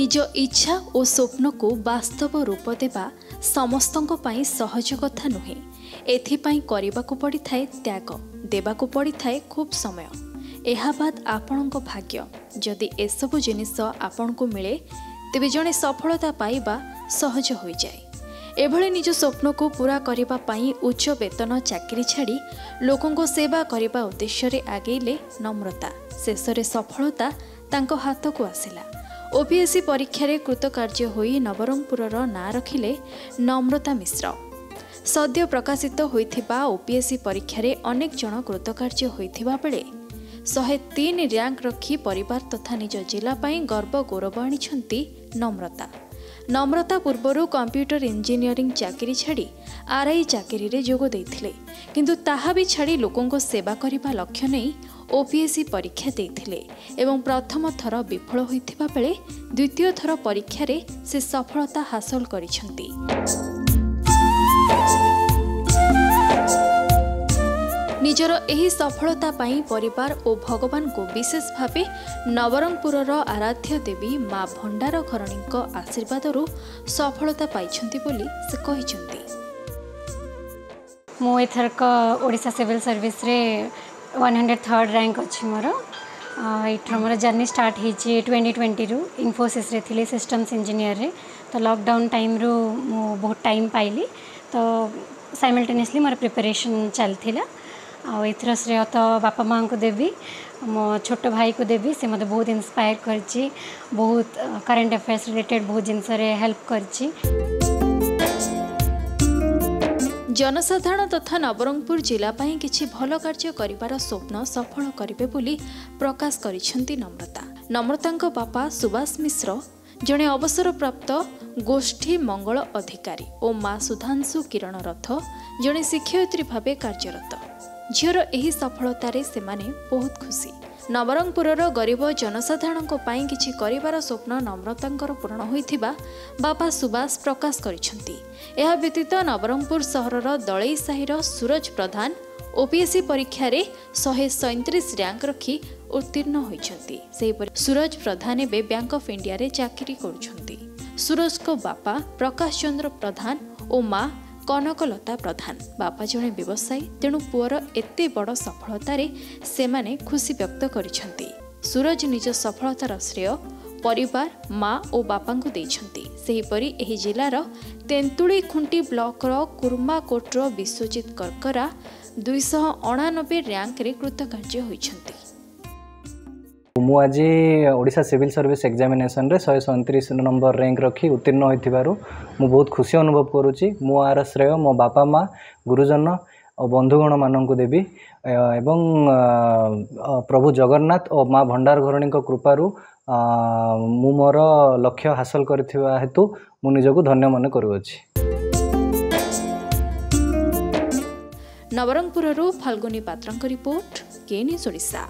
ନିଜ ଇଚ୍ଛା ଓ ସ୍ୱପ୍ନକୁ ବାସ୍ତବ ରୂପ ଦେବା ସମସ୍ତଙ୍କ ପାଇଁ ସହଜ କଥା ନୁହେଁ। ଏଥିପାଇଁ କରିବାକୁ ପଡ଼ିଥାଏ ତ୍ୟାଗ ଦେବାକୁ ପଡ଼ିଥାଏ ଖୁବ୍ ସମୟ। ଏହା ବାଦ ଆପଣଙ୍କ ଭାଗ୍ୟ। ଯଦି ଏସବୁ ଜିନିଷ ଆପଣଙ୍କୁ ମିଳେ ତେବେ ଜଣେ ସଫଳତା ପାଇବା ସହଜ ହୋଇଯାଏ। ଏଭଳି ନିଜ ସ୍ୱପ୍ନକୁ ପୂରା କରିବା ପାଇଁ ଉଚ୍ଚ ବେତନ ଚାକିରି ଛାଡ଼ି ଲୋକଙ୍କ ସେବା କରିବା ଉଦ୍ଦେଶ୍ୟରେ ଆଗେଇଲେ ନମ୍ରତା। ଶେଷରେ ସଫଳତା ତାଙ୍କ ହାତକୁ ଆସିଲା। ଓପିଏସ୍ସି ପରୀକ୍ଷାରେ କୃତକାର୍ଯ୍ୟ ହୋଇ ନବରଙ୍ଗପୁରର ନାଁ ରଖିଲେ ନମ୍ରତା ମିଶ୍ର। ସଦ୍ୟ ପ୍ରକାଶିତ ହୋଇଥିବା ଓପିଏସ୍ସି ପରୀକ୍ଷାରେ ଅନେକ ଜଣ କୃତକାର୍ଯ୍ୟ ହୋଇଥିବା ବେଳେ ଶହେ ତିନି ର୍ୟାଙ୍କ ରଖି ପରିବାର ତଥା ନିଜ ଜିଲ୍ଲା ପାଇଁ ଗର୍ବ ଗୌରବ ଆଣିଛନ୍ତି ନମ୍ରତା। ନମ୍ରତା ପୂର୍ବରୁ କମ୍ପ୍ୟୁଟର ଇଞ୍ଜିନିୟରିଂ ଚାକିରି ଛାଡ଼ି ଆର୍ଆଇ ଚାକିରିରେ ଯୋଗ ଦେଇଥିଲେ। କିନ୍ତୁ ତାହା ବି ଛାଡ଼ି ଲୋକଙ୍କ ସେବା କରିବା ଲକ୍ଷ୍ୟ ନେଇ ଓପିଏସ୍ସି ପରୀକ୍ଷା ଦେଇଥିଲେ ଏବଂ ପ୍ରଥମ ଥର ବିଫଳ ହୋଇଥିବା ବେଳେ ଦ୍ୱିତୀୟ ଥର ପରୀକ୍ଷାରେ ସେ ସଫଳତା ହାସଲ କରିଛନ୍ତି। ନିଜର ଏହି ସଫଳତା ପାଇଁ ପରିବାର ଓ ଭଗବାନଙ୍କୁ ବିଶେଷ ଭାବେ ନବରଙ୍ଗପୁରର ଆରାଧ୍ୟ ଦେବୀ ମା ଭଣ୍ଡାର ଘରଣୀଙ୍କ ଆଶୀର୍ବାଦରୁ ସଫଳତା ପାଇଛନ୍ତି ବୋଲି ସେ କହିଛନ୍ତି। ମୁଁ ଏଥରକ ଓଡ଼ିଶା ସିଭିଲ୍ ସର୍ଭିସରେ ୱାନ୍ ହଣ୍ଡ୍ରେଡ଼ ଥର୍ଡ଼ ର୍ୟାଙ୍କ ଅଛି ମୋର। ଏଇଠର ମୋର ଜର୍ଣ୍ଣି ଷ୍ଟାର୍ଟ ହେଇଛି ଟ୍ୱେଣ୍ଟି ଟ୍ୱେଣ୍ଟିରୁ ଇନଫୋସିସ୍ରେ ଥିଲି ସିଷ୍ଟମ୍ସ ଇଞ୍ଜିନିୟରରେ ତ ଲକଡାଉନ୍ ଟାଇମ୍ରୁ ମୁଁ ବହୁତ ଟାଇମ୍ ପାଇଲି। ତ ସାଇମଲ୍ଟେନିୟସଲି ମୋର ପ୍ରିପାରେସନ୍ ଚାଲିଥିଲା। ଆଉ ଏଥିର ଶ୍ରେୟ ତ ବାପା ମାଆଙ୍କୁ ଦେବି ମୋ ଛୋଟ ଭାଇକୁ ଦେବି ସେ ମୋତେ ବହୁତ ଇନ୍ସପାୟାର କରିଛି ବହୁତ କରେଣ୍ଟ ଆଫେୟାର୍ସ ରିଲେଟେଡ଼ ବହୁତ ଜିନିଷରେ ହେଲ୍ପ କରିଛି। ଜନସାଧାରଣ ତଥା ନବରଙ୍ଗପୁର ଜିଲ୍ଲା ପାଇଁ କିଛି ଭଲ କାର୍ଯ୍ୟ କରିବାର ସ୍ୱପ୍ନ ସଫଳ କରିବେ ବୋଲି ପ୍ରକାଶ କରିଛନ୍ତି ନମ୍ରତା। ନମ୍ରତାଙ୍କ ବାପା ସୁବାସ ମିଶ୍ର ଜଣେ ଅବସରପ୍ରାପ୍ତ ଗୋଷ୍ଠୀ ମଙ୍ଗଳ ଅଧିକାରୀ ଓ ମା ସୁଧାଂଶୁ କିରଣ ରଥ ଜଣେ ଶିକ୍ଷୟିତ୍ରୀ ଭାବେ କାର୍ଯ୍ୟରତ। ଝିଅର ଏହି ସଫଳତାରେ ସେମାନେ ବହୁତ ଖୁସି। ନବରଙ୍ଗପୁରର ଗରିବ ଜନସାଧାରଣଙ୍କ ପାଇଁ କିଛି କରିବାର ସ୍ୱପ୍ନ ନମ୍ରତାଙ୍କର ପୂରଣ ହୋଇଥିବା ବାପା ସୁବାସ ପ୍ରକାଶ କରିଛନ୍ତି। ଏହା ବ୍ୟତୀତ ନବରଙ୍ଗପୁର ସହରର ଦଳେଇ ସାହିର ସୁରଜ ପ୍ରଧାନ ଓପିଏସ୍ସି ପରୀକ୍ଷାରେ ଶହେ ସଇଁତିରିଶ ର୍ୟାଙ୍କ ରଖି ଉତ୍ତୀର୍ଣ୍ଣ ହୋଇଛନ୍ତି। ସେହିପରି ସୁରଜ ପ୍ରଧାନ ଏବେ ବ୍ୟାଙ୍କ ଅଫ୍ ଇଣ୍ଡିଆରେ ଚାକିରି କରୁଛନ୍ତି। ସୁରଜଙ୍କ ବାପା ପ୍ରକାଶ ଚନ୍ଦ୍ର ପ୍ରଧାନ ଓ ମା କନକଲତା ପ୍ରଧାନ। ବାପା ଜଣେ ବ୍ୟବସାୟୀ ତେଣୁ ପୁଅର ଏତେ ବଡ଼ ସଫଳତାରେ ସେମାନେ ଖୁସି ବ୍ୟକ୍ତ କରିଛନ୍ତି। ସୁରଜ ନିଜ ସଫଳତାର ଶ୍ରେୟ ପରିବାର ମା ଓ ବାପାଙ୍କୁ ଦେଇଛନ୍ତି। ସେହିପରି ଏହି ଜିଲ୍ଲାର ତେନ୍ତୁଳି ଖୁଣ୍ଟି ବ୍ଲକର କୁର୍ମାକୋଟର ବିଶ୍ୱଜିତ କର୍କରା ଦୁଇଶହ ଅଣାନବେ ର୍ୟାଙ୍କରେ କୃତକାର୍ଯ୍ୟ ହୋଇଛନ୍ତି। ମୁଁ ଆଜି ଓଡ଼ିଶା ସିଭିଲ୍ ସର୍ଭିସ୍ ଏକ୍ଜାମିନେସନ୍ରେ ଶହେ ସଇଁତିରିଶ ନମ୍ବର ର୍ୟାଙ୍କ ରଖି ଉତ୍ତୀର୍ଣ୍ଣ ହୋଇଥିବାରୁ ମୁଁ ବହୁତ ଖୁସି ଅନୁଭବ କରୁଛି। ମୁଁ ଆର ଶ୍ରେୟ ମୋ ବାପା ମା ଗୁରୁଜନ ଓ ବନ୍ଧୁଗଣମାନଙ୍କୁ ଦେବି। ଏବଂ ପ୍ରଭୁ ଜଗନ୍ନାଥ ଓ ମା ଭଣ୍ଡାର ଘରଣୀଙ୍କ କୃପାରୁ ମୁଁ ମୋର ଲକ୍ଷ୍ୟ ହାସଲ କରିଥିବା ହେତୁ ମୁଁ ନିଜକୁ ଧନ୍ୟ ମନେ କରୁଅଛି। ନବରଙ୍ଗପୁରରୁ ଫାଲ୍ଗୁନୀ ପାତ୍ରଙ୍କ ରିପୋର୍ଟ କେ ନ୍ୟୁଜ୍ ଓଡ଼ିଶା।